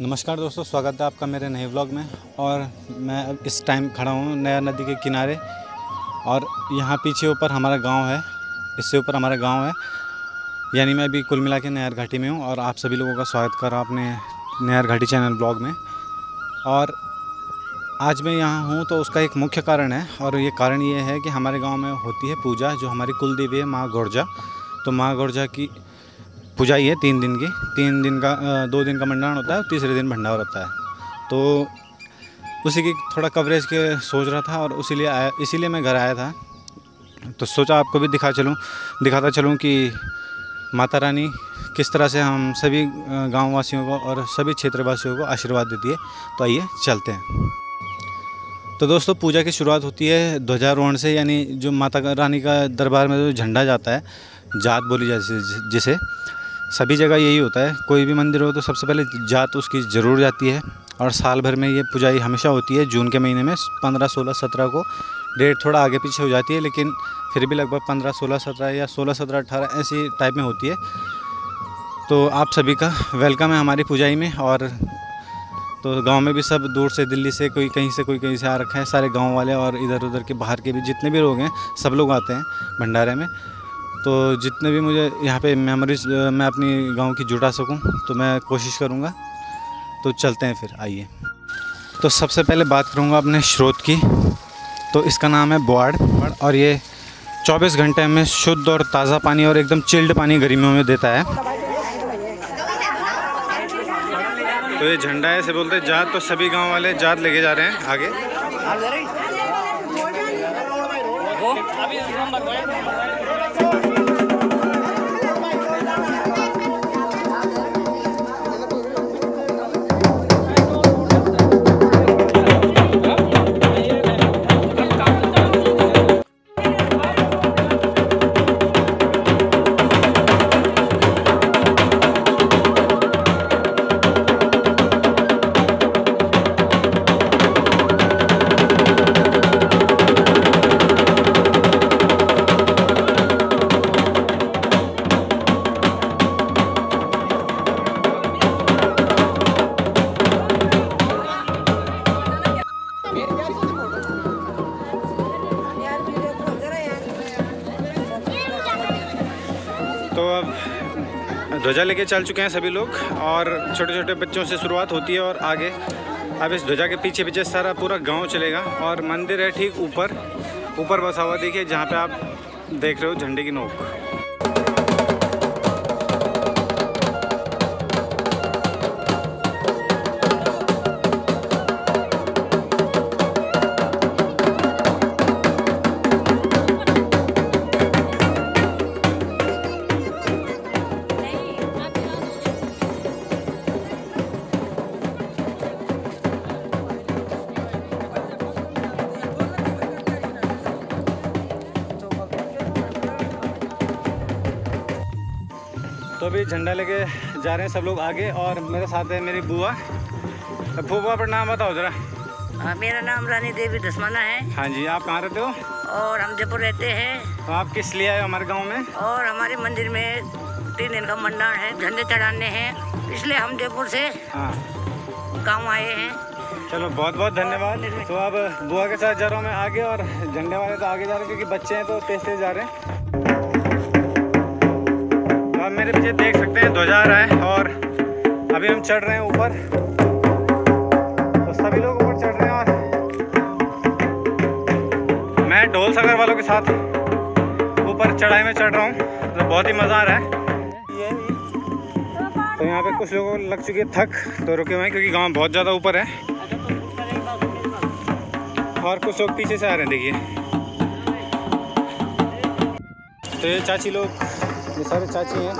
नमस्कार दोस्तों, स्वागत है आपका मेरे नए व्लॉग में। और मैं अब इस टाइम खड़ा हूँ नया नदी के किनारे। और यहाँ पीछे ऊपर हमारा गाँव है। इससे ऊपर हमारा गाँव है। यानी मैं अभी कुल मिला के नयार घाटी में हूँ और आप सभी लोगों का स्वागत कर रहा अपने नयार घाटी चैनल ब्लॉग में। और आज मैं यहाँ हूँ तो उसका एक मुख्य कारण है। और ये कारण ये है कि हमारे गाँव में होती है पूजा, जो हमारी कुल देवी है माँ गोरजा। तो माँ गोरजा की पूजा ही है तीन दिन की। तीन दिन का दो दिन का मंडान होता है और तीसरे दिन भंडार होता है। तो उसी की थोड़ा कवरेज के सोच रहा था और उसीलिए आया, इसीलिए मैं घर आया था। तो सोचा आपको भी दिखा चलूँ, दिखाता चलूँ कि माता रानी किस तरह से हम सभी गाँव वासियों को और सभी क्षेत्रवासियों को आशीर्वाद देती है। तो आइए चलते हैं। तो दोस्तों, पूजा की शुरुआत होती है ध्वजारोहण से, यानी जो माता रानी का दरबार में जो झंडा जाता है, जात बोली जैसे, जिसे। सभी जगह यही होता है। कोई भी मंदिर हो तो सबसे पहले जात उसकी ज़रूर जाती है और साल भर में ये पुजाई हमेशा होती है, जून के महीने में पंद्रह, सोलह, सत्रह को। डेट थोड़ा आगे पीछे हो जाती है, लेकिन फिर भी लगभग पंद्रह, सोलह, सत्रह या सोलह, सत्रह, अठारह ऐसी टाइप में होती है। तो आप सभी का वेलकम है हमारी पुजाई में और तो गाँव में भी सब दूर से, दिल्ली से, कोई कहीं से, कोई कहीं से आ रखा है सारे गाँव वाले और इधर उधर के बाहर के भी जितने भी लोग हैं, सब लोग आते हैं भंडारे में। तो जितने भी मुझे यहाँ पे मेमोरीज मैं अपनी गाँव की जुटा सकूँ तो मैं कोशिश करूँगा। तो चलते हैं फिर, आइए। तो सबसे पहले बात करूँगा अपने स्रोत की। तो इसका नाम है बुआड़, और ये 24 घंटे में शुद्ध और ताज़ा पानी और एकदम चिल्ड पानी गर्मियों में देता है। तो ये झंडा ऐसे बोलते हैं जात। तो सभी गाँव वाले जात लेके जा रहे हैं आगे। ध्वजा लेके चल चुके हैं सभी लोग और छोटे छोटे बच्चों से शुरुआत होती है और आगे। अब इस ध्वजा के पीछे पीछे सारा पूरा गाँव चलेगा और मंदिर है ठीक ऊपर ऊपर बसा हुआ देखिए, जहाँ पे आप देख रहे हो झंडे की नोक। तो अभी झंडा लेके जा रहे हैं सब लोग आगे और मेरे साथ है मेरी बुआ। बुआ पर नाम बताओ जरा। हाँ, मेरा नाम रानी देवी दसमाना है। हाँ जी आप कहाँ रहते हो? और हम जयपुर रहते हैं। तो आप किस लिए आए हमारे गाँव में? और हमारे मंदिर में तीन दिन का मंडान है झंडे चढ़ाने हैं। इसलिए हम जयपुर से हाँ। गाँव आए हैं। चलो बहुत बहुत धन्यवाद। तो अब बुआ के साथ जा रहा हूँ मैं आगे और झंडे वाले तो आगे जा रहे हैं क्योंकि बच्चे हैं तो तेज तेज जा रहे हैं। तो मेरे पीछे देख सकते हैं ध्वजा रहा है और अभी हम चढ़ रहे हैं ऊपर। तो सभी लोग ऊपर चढ़ रहे हैं और मैं ढोल सागर वालों के साथ ऊपर चढ़ाई में चढ़ रहा हूँ तो बहुत ही मज़ा आ रहा है। तो यहाँ पे कुछ लोगों को लग चुकी है थक तो रुके हुए हैं, क्योंकि गाँव बहुत ज़्यादा ऊपर है। और कुछ लोग पीछे से आ रहे हैं, देखिए। तो ये चाची लोग ये सारे चाची हैं।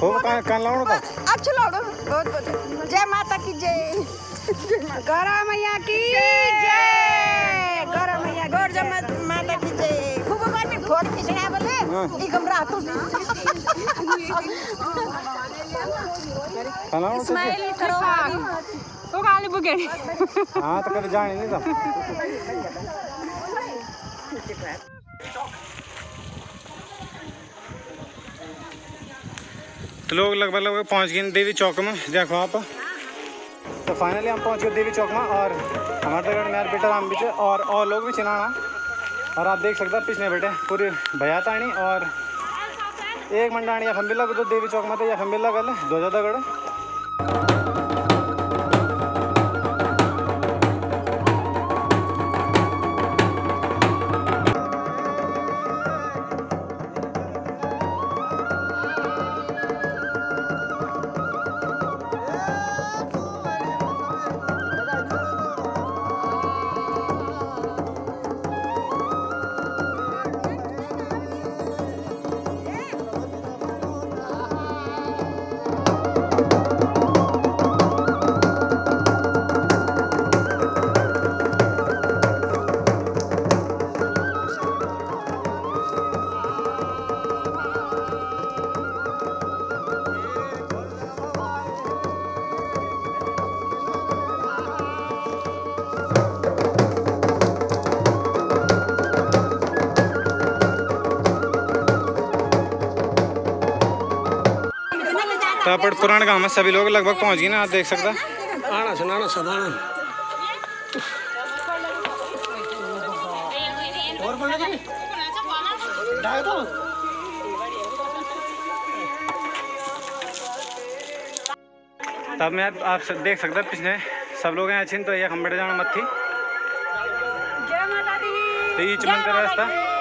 हो कहाँ कहाँ लाओ था अच्छे लोग बहुत बहुत। जय माता की जय। गौरा मैया की जय। गौरा मैया गौर माता की जय। खूब बाटी फ़ोटो खींचना बोले। हाँ। ई कमरा तू कहाँ स्माइल करो। तो काली बुगेड़ी हाँ तो कभी जाने नहीं था तो लोग लगभग लगभग पहुँच गए देवी चौक में। देखो आप। तो फाइनली हम पहुँच गए देवी चौक में और हमारे तगड़ में यार बेटा राम थे और और लोग भी चिनाना और आप देख सकते हैं पिछले बेटे, पूरी भया ताणी और एक मंडाणी या खम्बिला तो देवी चौक में तो या खम्बिला गल दो ज़्यादा तो अपन पुराने गाँव में सभी लोग लगभग पहुँच गए ना आप देख सकते हैं। आना सुनाना सदाना तब मैं आप सब देख सकते पिछले सब लोग यहाँ छिन तो ये खम्बड़ जाना मत थी। जय माता दी। तो ये मंदिर रास्ता।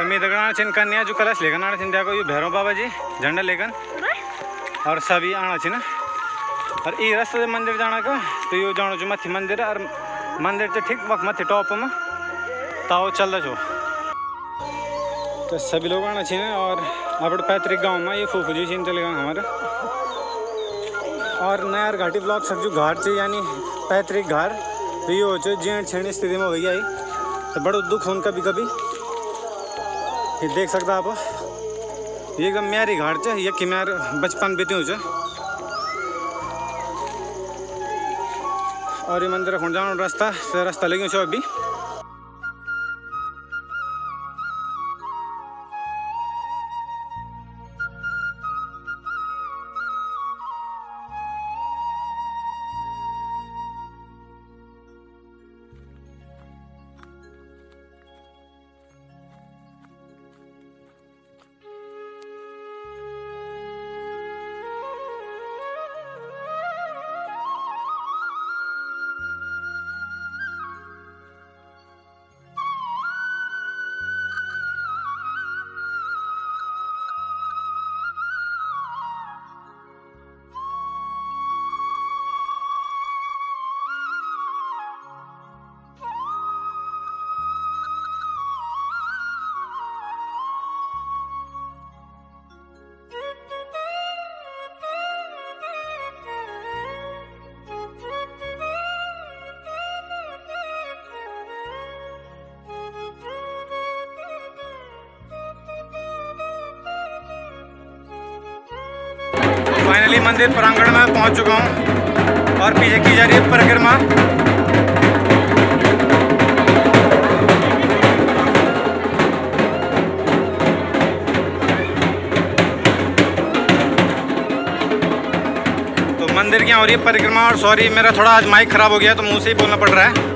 तो मैं दगड़ा छिन कन्या जो कलश लेकर आना छिन देखो ये भैरव बाबा जी झंडा लेकर और सभी आना छिन और ये रास्ते मंदिर जाना का तो यो जानो जो मथी मंदिर और मंदिर तो ठीक वक्त मथी टॉप में ताओ चल रहा छो तो सभी लोग आना चाहिए और अपने पैतृक गाँव में ये फूफू जी छीन चले गए हमारे और नयार घाटी ब्लॉक सब जो घाट से यानी पैतृक घर तो ये हो जो जीर्ण छीर्ण स्थिति में हो आई तो बड़ा दुख हो कभी कभी ये देख सकते आप? ये एकदम म्यारी घाट ये कि म्यार बचपन बीती हो और ये मंदिर खुण जानो रास्ता रास्ता लगे छो अभी। मंदिर प्रांगण में पहुँच चुका हूँ और पीछे की जा रही है परिक्रमा। तो मंदिर की हो रही है परिक्रमा और सॉरी, मेरा थोड़ा आज माइक खराब हो गया तो मुँह से ही बोलना पड़ रहा है।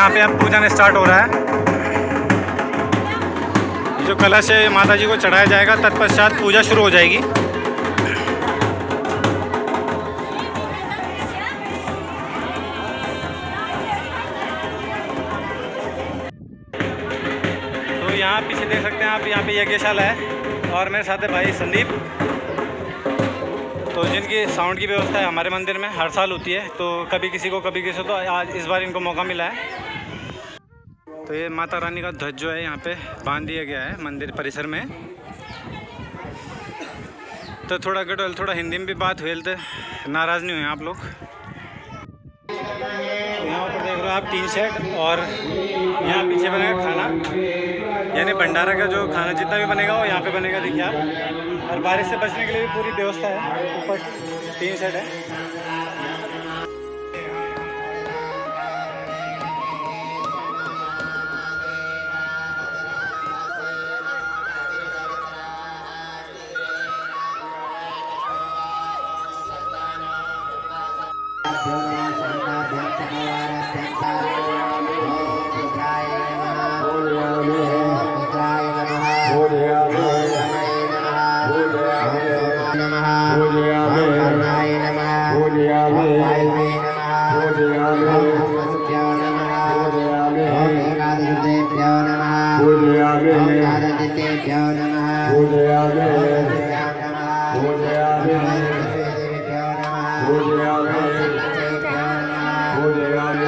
यहाँ पे अब पूजन स्टार्ट हो रहा है। जो कलश है माता जी को चढ़ाया जाएगा, तत्पश्चात पूजा शुरू हो जाएगी। तो यहाँ पीछे देख सकते हैं आप, यहाँ पे यज्ञशाला है और मेरे साथ है भाई संदीप। तो जिनकी साउंड की व्यवस्था है हमारे मंदिर में, हर साल होती है तो कभी किसी को, कभी किसी को तो आज इस बार इनको मौका मिला है। तो ये माता रानी का ध्वज जो है यहाँ पे बाँध दिया गया है मंदिर परिसर में। तो थोड़ा गडल थोड़ा हिंदी में भी बात हुई तो नाराज़ नहीं हुए आप लोग। तो यहाँ पर देख रहे हो आप टीन शेड और यहाँ पीछे बनेगा खाना। यानी भंडारा का जो खाना जितना भी बनेगा वो यहाँ पे बनेगा, देखिए आप। और बारिश से बचने के लिए भी पूरी व्यवस्था है। ऊपर टीन शेड है। Jaya Jaya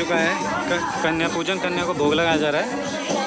चुका है। कन्या पूजन कन्या को भोग लगाया जा रहा है।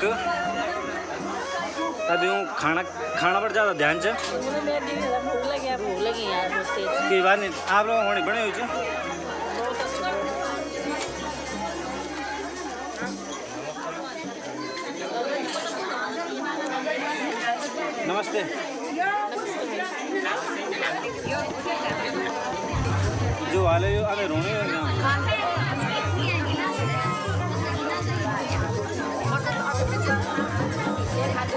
हम गाँव के तभी हूँ खाना खाना पर ज़्यादा ध्यान से भूख लगी यार की बात नहीं, आप लोग होनी बने छे नमस्ते। जो वाले जो अबे रोने।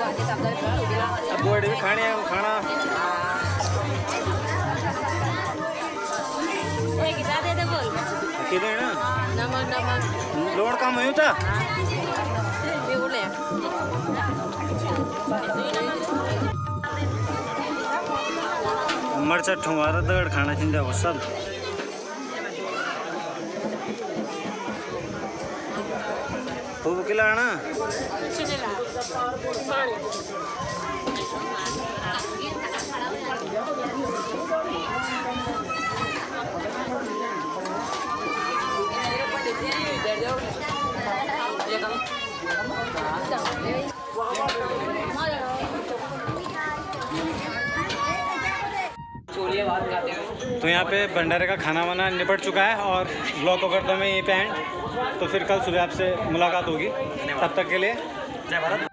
अब बोर्ड भी खाने हैं खाना किधर है ना नमक नमक लोड काम हुई था मरचा ठुंगारा दगड़ खाना छिंदा वो सब खिलाना तो यहाँ पे भंडारे का खाना वाना निपट चुका है और ब्लॉक को करता हूँ मैं यहीं पे एंड तो फिर कल सुबह आपसे मुलाकात होगी। तब तक के लिए जय भारत।